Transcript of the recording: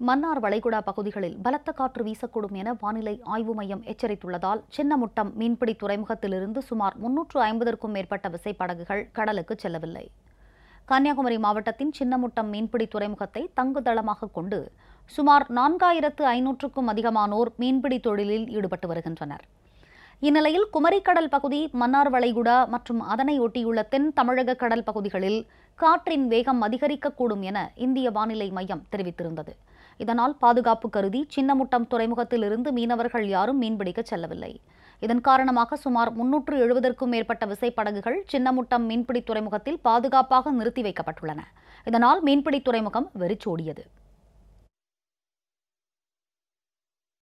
மன்னார் வளைகுடா பகுதிகளில் பலத்த காற்று வீசக்கூடும் என வானிலை ஆய்வு மையம் எச்சரித்துள்ளதால் சின்னமுட்டம் மீன்பிடி துறைமுகத்திலிருந்து சுமார் முன்னூற்று ஐம்பதற்கும் மேற்பட்ட விசைப்படகுகள் கடலுக்கு செல்லவில்லை. கன்னியாகுமரி மாவட்டத்தின் சின்னமுட்டம் மீன்பிடி துறைமுகத்தை தங்குதளமாக கொண்டு சுமார் நான்காயிரத்து ஐநூற்றுக்கும் அதிகமானோர் மீன்பிடி தொழிலில் ஈடுபட்டு வருகின்றனர். இந்நிலையில் குமரிக்கடல் பகுதி மன்னார் வளைகுடா மற்றும் அதனை ஒட்டியுள்ள தென் தமிழக கடல் பகுதிகளில் காற்றின் வேகம் அதிகரிக்கக்கூடும் என இந்திய வானிலை மையம் தெரிவித்திருந்தது. இதனால் பாதுகாப்பு கருதி சின்னமுட்டம் துறைமுகத்திலிருந்து மீனவர்கள் யாரும் மீன்பிடிக்க செல்லவில்லை. இதன் காரணமாக சுமார் முன்னூற்று எழுபதற்கும் மேற்பட்ட விசைப்படகுகள் சின்னமுட்டம் மீன்பிடி துறைமுகத்தில் பாதுகாப்பாக நிறுத்தி வைக்கப்பட்டுள்ளன. இதனால் மீன்பிடி துறைமுகம் வெறிச்சோடியது.